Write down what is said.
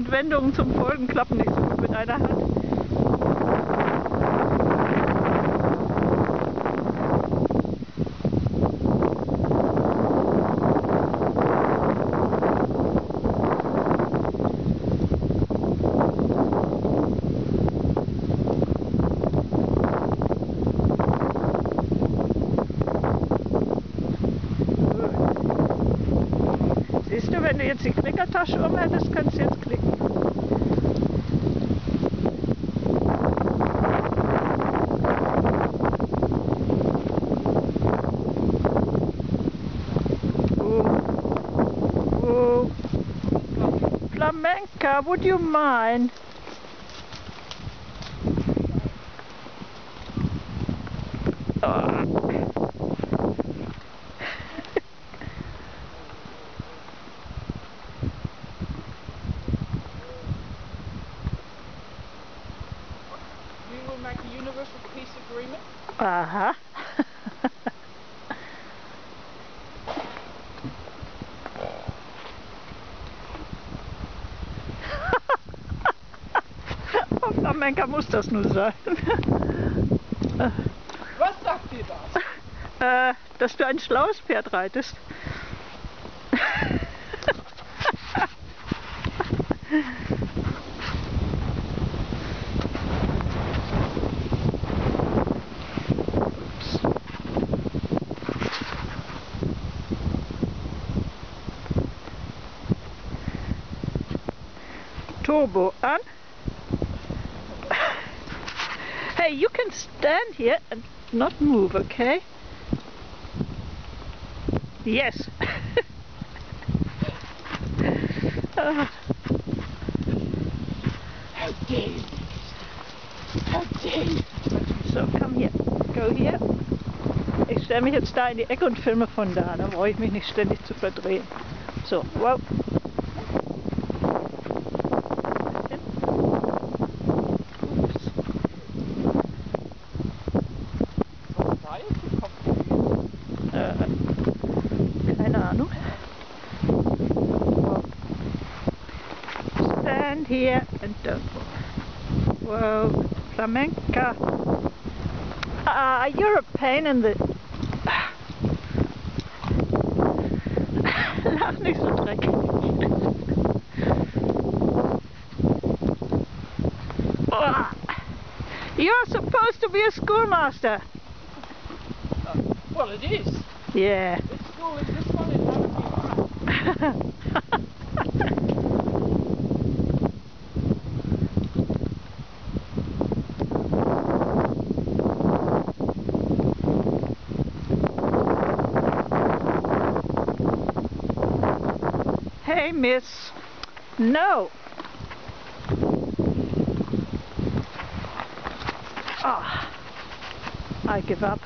Vorhandwendungen zum Folgen klappen nicht so gut mit einer Hand. Siehst du, wenn du jetzt die Klickertasche umhättest, kannst du jetzt klicken. Oh. Oh. Flamenca, would you mind? Universal peace agreement. Aha. Auf Flamenca muss das nur sein. Was sagt ihr das? Äh, dass du ein schlaues Pferd reitest. Turbo an. Hey, you can stand here and not move, okay? Yes. How dare you? How dare you? so, komm hier. Go hier. Ich stelle mich jetzt da in die Ecke und filme von da. Da brauche ich mich nicht ständig zu verdrehen. So, wow. Stand here and don't move. Wow, flamenca. Ah, you're a pain in the... Lach nicht so dreckig. You're supposed to be a schoolmaster. Uh, well, it is. Yeah. This school is this one in Hey, miss. No. Ah. I give up.